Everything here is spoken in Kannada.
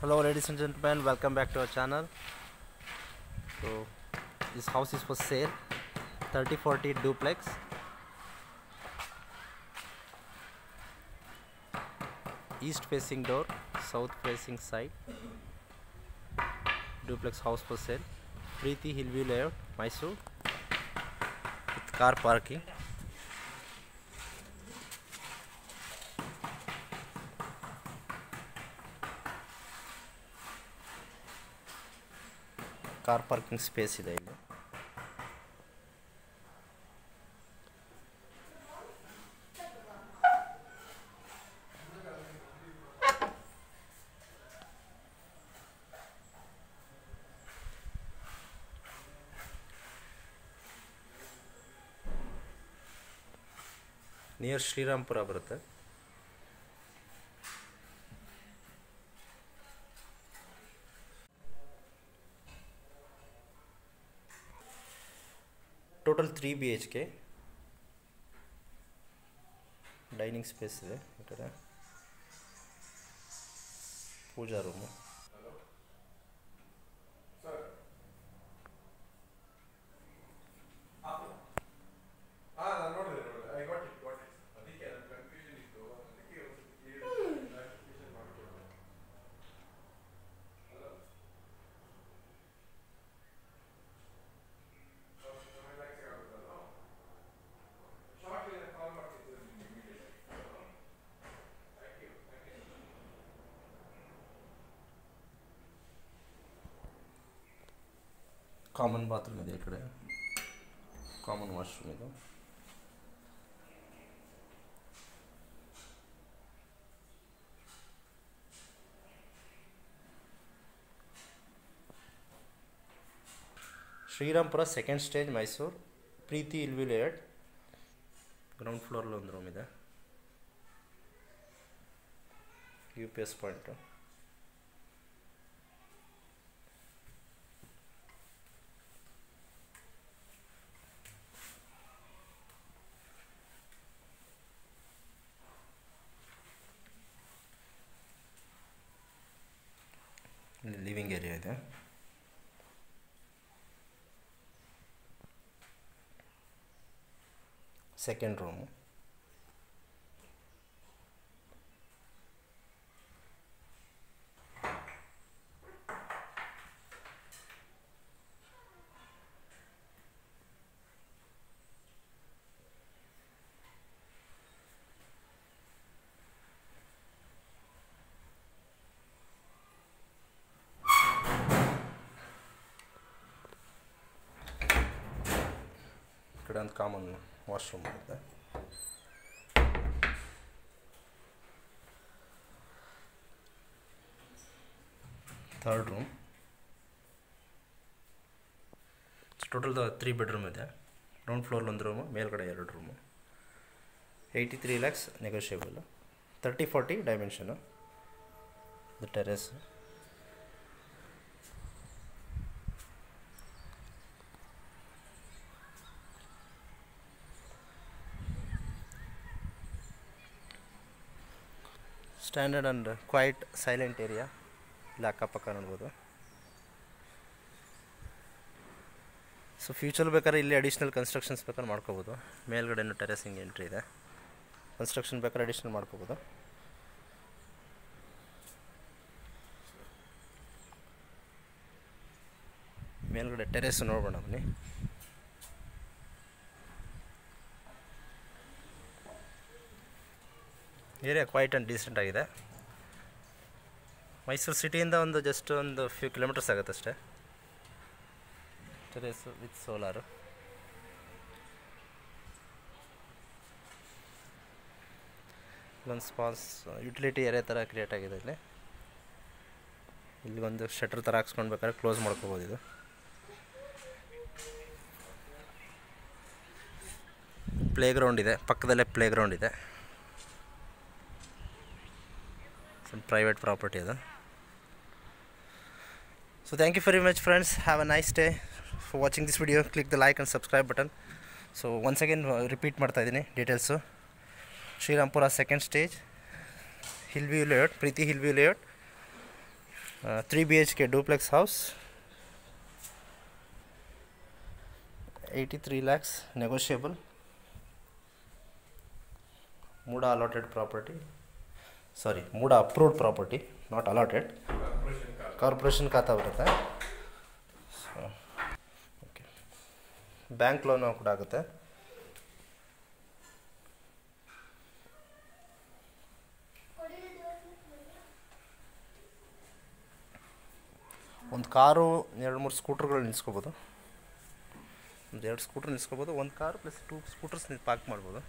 hello ladies and gentlemen. Welcome back to our channel. So this house is for sale. 3040 duplex. East facing door south facing side. Duplex house for sale. Preeti Hillview layout Mysore. With car parking car parking space ಇದೆ ಇಲ್ಲಿ. ನಿಯರ್ ಶ್ರೀರಾಮ್ಪುರ ಬರುತ್ತೆ. total three B H K dining space ಇದೆ ಈ ಕಡೆ ಪೂಜಾ ರೂಮು ಕಾಮನ್ ಬಾತ್ರೂಮ್ ಇದೆ ಈ ಕಡೆ ಕಾಮನ್ ವಾಶ್ರೂಮ್ ಇದು ಶ್ರೀರಾಮ್ಪುರ ಸೆಕೆಂಡ್ ಸ್ಟೇಜ್ ಮೈಸೂರು ಪ್ರೀತಿ ಇಲ್ವಿ ಲೇಔಟ್ ಗ್ರೌಂಡ್ ಫ್ಲೋರಲ್ಲಿ ಒಂದು ರೂಮ್ ಇದೆ U P S point living area ಇದೆ ಸೆಕೆಂಡ್ ರೂಮು ಒಂದು ಕಾಮನ್ ವಾಶ್ರೂಮ್ ಇದೆ third room total three bedroom ಇದೆ. ಗ್ರೌಂಡ್ ಫ್ಲೋರ್ ಒಂದು ರೂಮು ಮೇಲ್ಗಡೆ ಎರಡು room eighty three lakhs negotiable thirty forty dimension the terrace standard and quite silent area ಇಲ್ಲಿ ಅಕ್ಕಪಕ್ಕ ನೋಡ್ಬೋದು. ಸೊ ಫ್ಯೂಚರ್ ಬೇಕಾದ್ರೆ ಇಲ್ಲಿ ಅಡಿಷ್ನಲ್ ಕನ್ಸ್ಟ್ರಕ್ಷನ್ಸ್ ಬೇಕಾದ್ರೆ ಮಾಡ್ಕೋಬೋದು. ಮೇಲ್ಗಡೆನೂ ಟೆರೆಸಿಂಗ್ ಎಂಟ್ರಿ ಇದೆ. ಕನ್ಸ್ಟ್ರಕ್ಷನ್ ಬೇಕಾದ್ರೆ ಅಡಿಷ್ನಲ್ ಮಾಡ್ಕೋಬೋದು. ಮೇಲ್ಗಡೆ ಟೆರೆಸ್ ನೋಡ್ಬೋಣ ಬನ್ನಿ. ಏರಿಯಾ ಕ್ವೈಟ್ ಆ್ಯಂಡ್ ಡೀಸೆಂಟ್ ಆಗಿದೆ. ಮೈಸೂರು ಸಿಟಿಯಿಂದ ಒಂದು ಜಸ್ಟ್ ಒಂದು ಫ್ಯೂ ಕಿಲೋಮೀಟರ್ಸ್ ಆಗುತ್ತೆ ಅಷ್ಟೇ ಟೆರೇಸು ವಿತ್ ಸೋಲಾರು ಇಲ್ಲೊಂದು ಸ್ಪಾನ್ಸ್ ಯುಟಿಲಿಟಿ ಏರಿಯಾ ಥರ ಕ್ರಿಯೇಟ್ ಆಗಿದೆ ಇಲ್ಲಿ. ಇಲ್ಲಿ ಒಂದು ಶಟರ್ ಥರ ಹಾಕ್ಸ್ಕೊಂಡು ಬೇಕಾದ್ರೆ ಕ್ಲೋಸ್ ಮಾಡ್ಕೋಬೋದು ಇದು. ಪ್ಲೇ ಗ್ರೌಂಡ್ ಇದೆ, ಪಕ್ಕದಲ್ಲೇ ಪ್ಲೇ ಗ್ರೌಂಡ್ ಇದೆ. some private property ಅದು so thank you very much friends have a nice day for watching this video click the like and subscribe button so once again repeat ಮಾಡ್ತಾ ಇದ್ದೀನಿ details Srirampura second stage hill view layout Preethi hill view layout three B H K duplex house eighty three lakhs negotiable MUDA allotted property sorry MUDA approved property not allotted corporation car corporation ಖಾತಾ ಬರುತ್ತೆ. ಓಕೆ ಬ್ಯಾಂಕ್ ಲೋನು ಕೂಡ ಆಗುತ್ತೆ. ಒಂದು ಕಾರು ಎರಡು ಮೂರು ಸ್ಕೂಟ್ರ್ಗಳು ನಿಲ್ಸ್ಕೋಬೋದು. ಒಂದು ಎರಡು ಸ್ಕೂಟ್ರ್ ನಿಲ್ಸ್ಕೋಬೋದು, ಒಂದು car plus two scooters park ಮಾಡ್ಬೋದು.